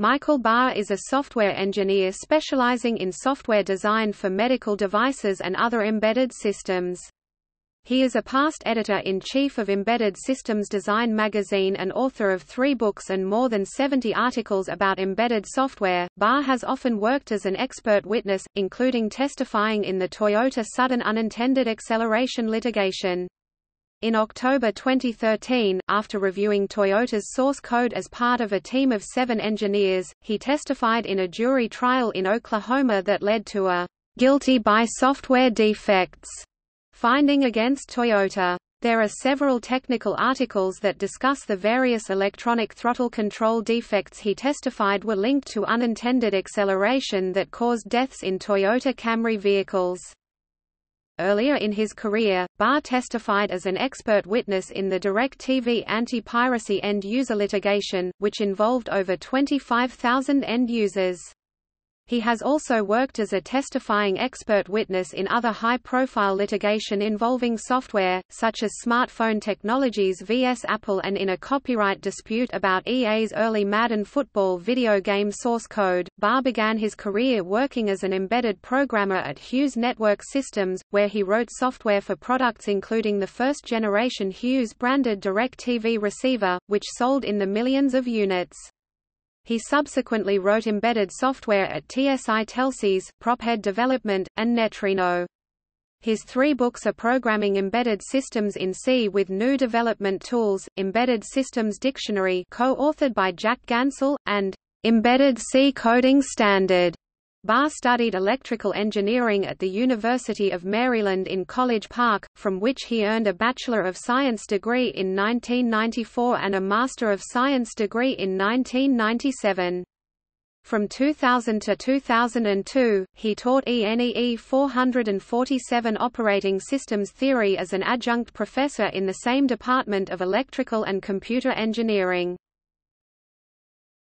Michael Barr is a software engineer specializing in software design for medical devices and other embedded systems. He is a past editor-in-chief of Embedded Systems Design magazine and author of three books and more than 70 articles about embedded software. Barr has often worked as an expert witness, including testifying in the Toyota sudden unintended acceleration litigation. In October 2013, after reviewing Toyota's source code as part of a team of seven engineers, he testified in a jury trial in Oklahoma that led to a guilty by software defects Finding against Toyota. There are several technical articles that discuss the various electronic throttle control defects he testified were linked to unintended acceleration that caused deaths in Toyota Camry vehicles. Earlier in his career, Barr testified as an expert witness in the DirecTV anti-piracy end-user litigation, which involved over 25,000 end users. He has also worked as a testifying expert witness in other high-profile litigation involving software, such as smartphone technologies vs Apple and in a copyright dispute about EA's early Madden football video game source code. Barr began his career working as an embedded programmer at Hughes Network Systems, where he wrote software for products including the first-generation Hughes-branded DirecTV receiver, which sold in the millions of units. He subsequently wrote embedded software at TSI TelSys, Prophead Development, and Netrino. His three books are Programming Embedded Systems in C with GNU Development Tools, Embedded Systems Dictionary co-authored by Jack Ganssle, and Embedded C Coding Standard Barr studied electrical engineering at the University of Maryland in College Park, from which he earned a Bachelor of Science degree in 1994 and a Master of Science degree in 1997. From 2000 to 2002, he taught ENEE 447 operating systems theory as an adjunct professor in the same department of electrical and computer engineering.